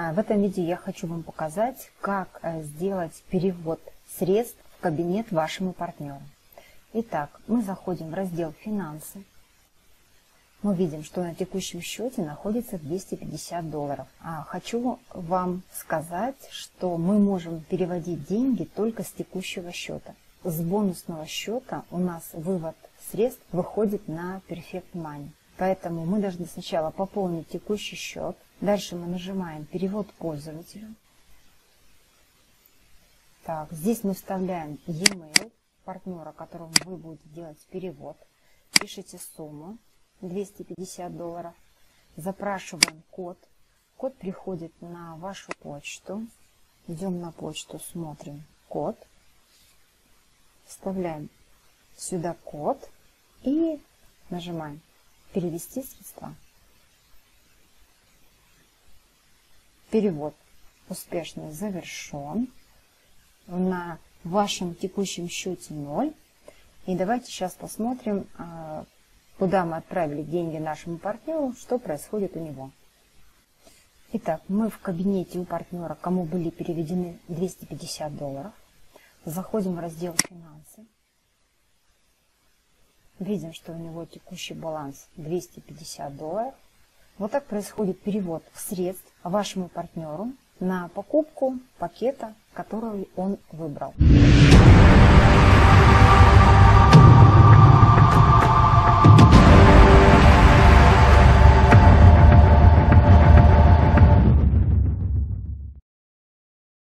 В этом видео я хочу вам показать, как э, сделать перевод средств в кабинет вашему партнеру. Итак, мы заходим в раздел «Финансы». Мы видим, что на текущем счете находится 250 долларов. А хочу вам сказать, что мы можем переводить деньги только с текущего счета. С бонусного счета у нас вывод средств выходит на Perfect Money. Поэтому мы должны сначала пополнить текущий счет. Дальше мы нажимаем «Перевод пользователю». Так, здесь мы вставляем e-mail партнера, которому вы будете делать перевод. Пишите сумму 250 долларов. Запрашиваем код. Код приходит на вашу почту. Идем на почту, смотрим код. Вставляем сюда код и нажимаем перевести средства. Перевод успешно завершен. На вашем текущем счете 0. И давайте сейчас посмотрим, а, куда мы отправили деньги нашему партнеру, что происходит у него. Итак, мы в кабинете у партнера, кому были переведены 250 долларов. Заходим в раздел «Финансы». Видим, что у него текущий баланс 250 долларов. Вот так происходит перевод средств вашему партнеру на покупку пакета, который он выбрал.